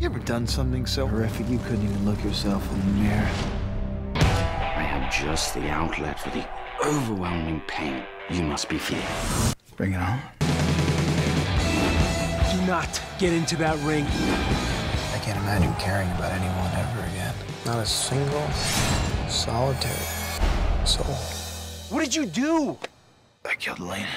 You ever done something so horrific you couldn't even look yourself in the mirror? I am just the outlet for the overwhelming pain you must be feeling. Bring it on. Do not get into that ring. I can't imagine caring about anyone ever again. Not a single, solitary soul. What did you do? I killed Elena.